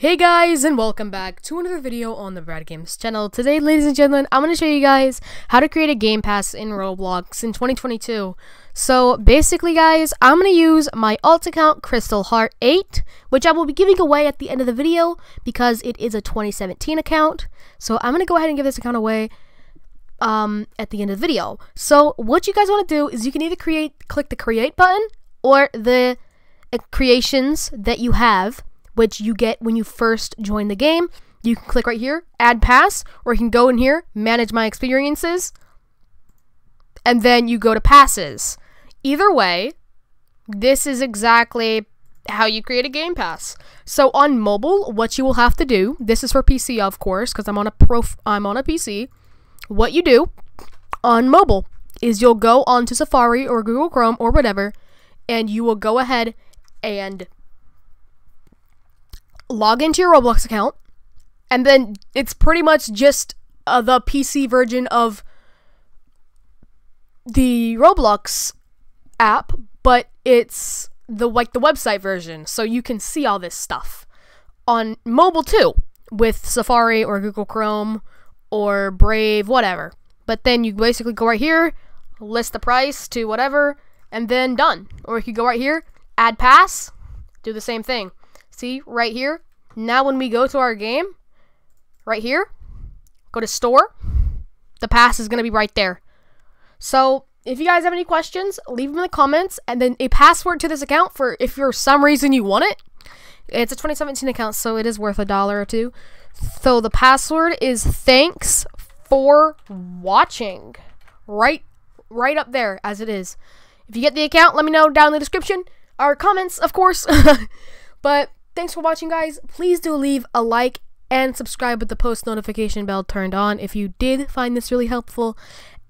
Hey guys and welcome back to another video on the BradGamez channel. Today, ladies and gentlemen, I'm going to show you guys how to create a game pass in Roblox in 2022. So basically guys, I'm going to use my alt account Crystal Heart 8, which I will be giving away at the end of the video because it is a 2017 account. So I'm going to go ahead and give this account away um, at the end of the video. So what you guys want to do is you can either create click the create button or the uh, creations that you have which you get when you first join the game. You can click right here, add pass, or you can go in here, manage my experiences, and then you go to passes. Either way, this is exactly how you create a game pass. So on mobile, what you will have to do, this is for PC of course, because I'm on a pro I'm on a PC. What you do on mobile is you'll go onto Safari or Google Chrome or whatever, and you will go ahead and log into your Roblox account, and then it's pretty much just uh, the PC version of the Roblox app, but it's the like the website version, so you can see all this stuff on mobile too, with Safari or Google Chrome or Brave, whatever. But then you basically go right here, list the price to whatever, and then done. Or you could go right here, add pass, do the same thing. See, right here. Now when we go to our game, right here, go to store, the pass is going to be right there. So if you guys have any questions, leave them in the comments, and then a password to this account for if for some reason you want it. It's a 2017 account, so it is worth a dollar or two. So the password is thanks for watching. Right right up there as it is. If you get the account, let me know down in the description. Our comments, of course. but thanks for watching, guys. Please do leave a like and subscribe with the post notification bell turned on if you did find this really helpful.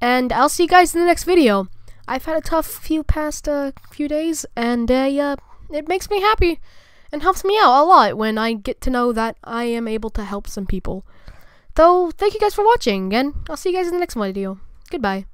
And I'll see you guys in the next video. I've had a tough few past uh, few days, and uh, uh, it makes me happy and helps me out a lot when I get to know that I am able to help some people. Though, thank you guys for watching, and I'll see you guys in the next video. Goodbye.